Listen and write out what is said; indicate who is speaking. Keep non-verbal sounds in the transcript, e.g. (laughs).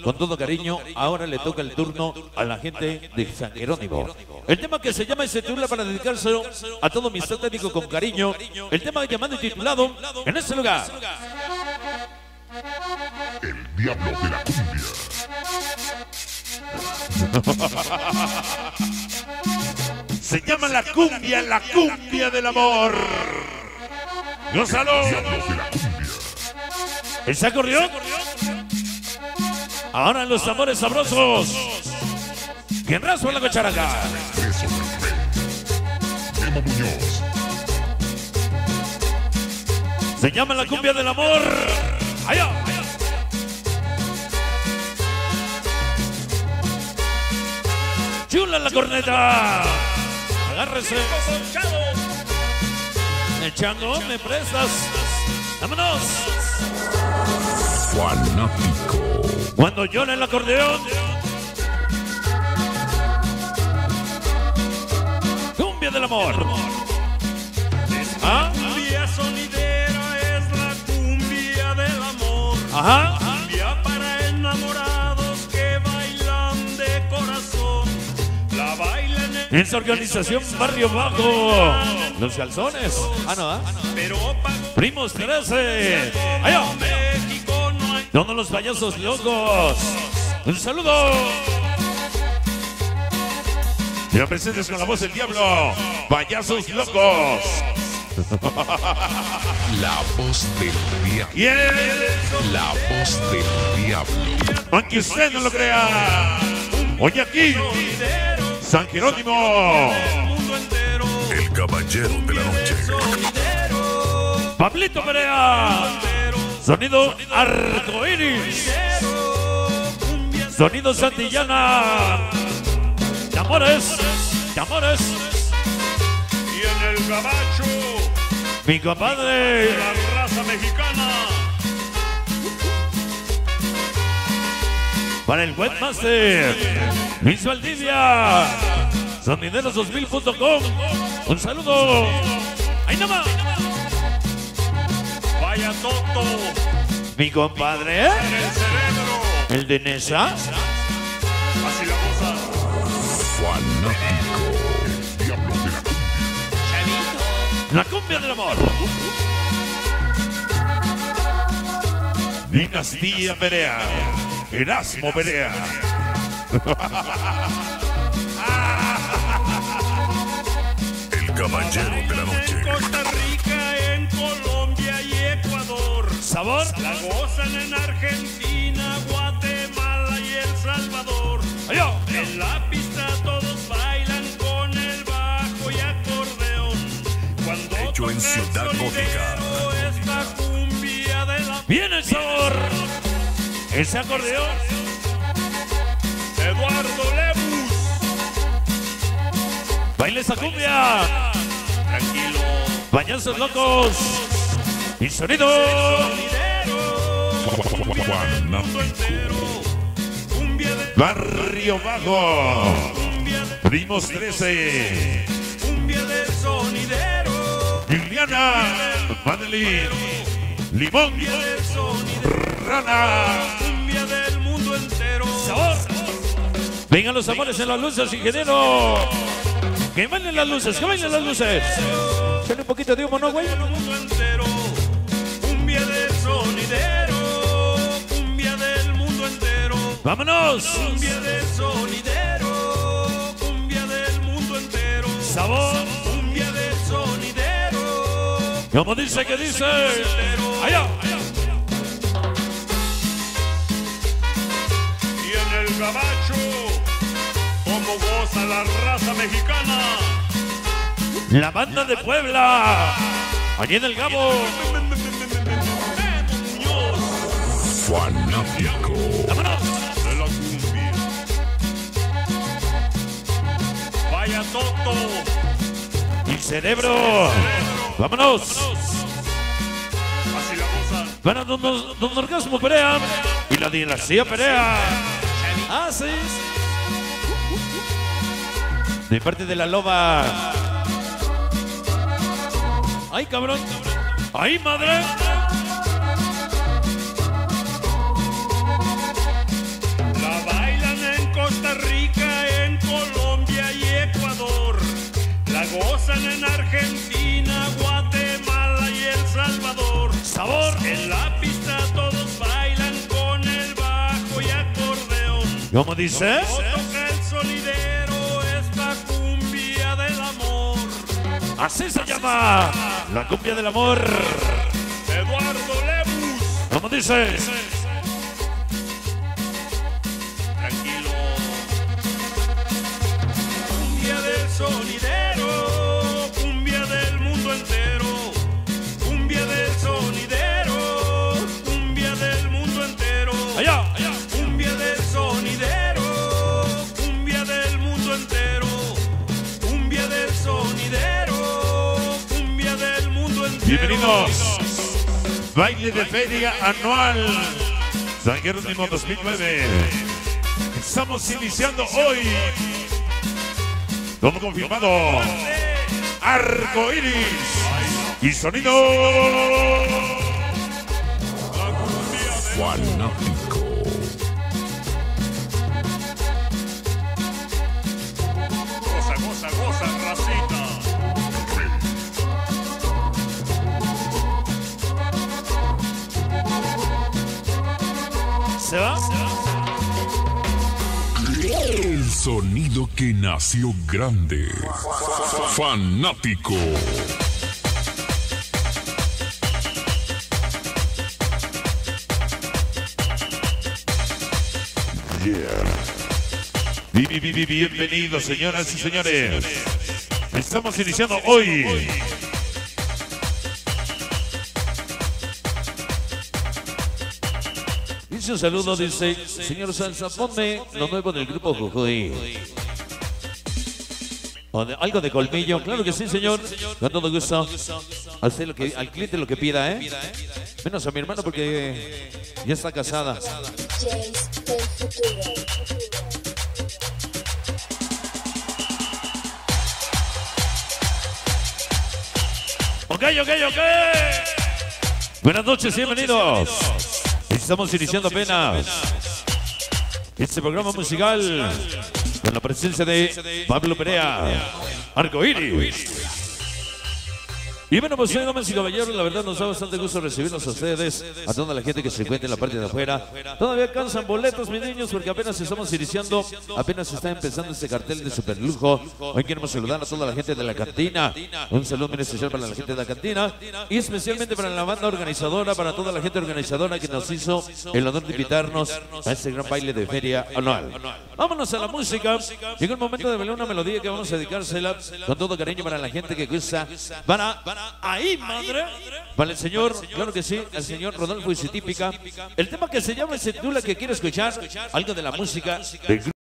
Speaker 1: Con todo cariño, ahora le toca el turno a la gente de San Jerónimo. El tema que se llama y se titula para dedicárselo a todo mi satánico con cariño. El tema llamado y titulado en ese lugar.
Speaker 2: El diablo de la cumbia. (laughs)
Speaker 1: Se llama la cumbia, la cumbia del amor. ¡Gózalo!
Speaker 2: Diablo de la cumbia.
Speaker 1: ¿Ese acordeón? Ahora los amores sabrosos. ¿Quién raspa la
Speaker 2: Muñoz.
Speaker 1: Se llama la cumbia del amor. ¡Allá! ¡Chula la corneta! Agárrese. Echando, me prestas. ¡Vámonos!
Speaker 2: Fanático.
Speaker 1: Cuando llora el acordeón. Cumbia del amor. ¿Ah?
Speaker 3: Cumbia sonidera es la cumbia del amor.
Speaker 1: Ajá.
Speaker 3: Cumbia para enamorados que bailan de corazón. La bailan en
Speaker 1: En su organización Barrio Bajo. Los calzones. Ah, no, ¿ah? Primos 13. ¡Allá! Todos los payasos locos. Un saludo. Ya presentes con la voz del diablo. Payasos locos.
Speaker 2: La voz del diablo.
Speaker 1: Y él,
Speaker 2: La voz del diablo.
Speaker 1: aunque usted no lo crea. Hoy aquí, San Jerónimo.
Speaker 2: El caballero de la noche.
Speaker 1: Pablito Perea. Sonido arcoíris. Sonido Santillana. De amores. De amores.
Speaker 3: y en el gabacho.
Speaker 1: Mi compadre.
Speaker 3: La raza mexicana.
Speaker 1: Para el webmaster Luis Valdivia Sonideros2000.com Un saludo Ahí nomás
Speaker 3: Toto
Speaker 1: Mi compadre ¿eh?
Speaker 3: en el cerebro.
Speaker 1: El de Nesa
Speaker 3: Así la cosa.
Speaker 2: Fanático. El diablo de la cumbia.
Speaker 1: La cumbia del amor Dinastía Perea Erasmo Perea (laughs)
Speaker 2: El caballero de la noche.
Speaker 3: Costa Rica,
Speaker 1: Sabor
Speaker 3: La gozan en Argentina, Guatemala y El Salvador.
Speaker 1: Allá.
Speaker 3: En la pista todos bailan con el bajo y acordeón. Cuando
Speaker 2: Hecho en Ciudad Gótica.
Speaker 3: Esta cumbia de la
Speaker 1: Viene el sabor Ese acordeón
Speaker 3: Eduardo Lebus.
Speaker 1: Baile esa cumbia
Speaker 3: Tranquilo.
Speaker 1: Payasos locos Y sonido Barrio Bajo Primos 13
Speaker 3: cumbia del sonidero.
Speaker 1: Liliana Madeline Limón. Rana sabor. Vengan los amores en las luces, ingeniero. Que bailen las luces, que bailen las luces. Tiene un poquito de humo, ¿no, güey?
Speaker 3: Sonidero. Cumbia del mundo entero.
Speaker 1: ¡Vámonos!
Speaker 3: Cumbia del sonidero. Cumbia del mundo entero.
Speaker 1: Sabor.
Speaker 3: Cumbia del sonidero.
Speaker 1: Como dice que dice. Allá.
Speaker 3: Y en el gabacho, como goza la raza mexicana.
Speaker 1: La banda de Puebla. Allí en el Gabo.
Speaker 2: Fanático.
Speaker 1: ¡Vámonos!
Speaker 3: de la cumbia. Vaya toto,
Speaker 1: El cerebro. ¡Vámonos!
Speaker 3: así la goza.
Speaker 1: Para don, don, don Orgasmo Perea. Y la dinastía Perea. Ah, sí. De parte de la loba. ¡Ay, cabrón! ¡Ay, madre! Argentina,
Speaker 3: Guatemala y El Salvador. Sabor en
Speaker 1: la pista todos bailan con el bajo
Speaker 3: y acordeón.
Speaker 1: ¿Cómo dice?
Speaker 3: toca el solidero esta cumbia del amor. Así se llama la cumbia del amor. Eduardo Lemus. ¿Cómo dice?
Speaker 1: Bienvenidos. Baile de feria anual. San Jerónimo 2009. Estamos iniciando hoy. Como confirmado. Arco iris. Y sonido. ¿Se va?
Speaker 2: El sonido que nació grande. Fanático.
Speaker 1: Bi- Bienvenidos, señoras y señores. Estamos iniciando hoy. Un saludo, dice, señor Salsa, ponme lo nuevo del grupo Jujuy. Algo de colmillo, claro que sí, señor. Con todo gusto. Usted lo que, al cliente lo que pida, ¿eh? Menos a mi hermano porque ya está casada. Ok, ok, ok. Buenas noches, bienvenidos. Estamos iniciando apenas este programa musical con la presencia de Pablo Perea, Arco Iris. Y bueno, pues damas y caballeros, la verdad nos da bastante gusto recibirlos a ustedes, a toda la gente que se encuentra en la parte de afuera. Todavía alcanzan boletos, mis niños, porque apenas estamos iniciando, apenas está empezando este cartel de superlujo. Hoy queremos saludar a toda la gente de la cantina. Un saludo muy especial para la gente de la cantina y especialmente para la banda organizadora, para toda la gente organizadora que nos hizo el honor de invitarnos a este gran baile de feria anual. Vámonos a la música. Llegó el momento de bailar una melodía que vamos a dedicársela con todo cariño para la gente que gusta. Para ahí, madre. El señor, claro que sí, el señor Rodolfo y su típica. El tema que se llama, se titula que quiere escuchar algo de la música del.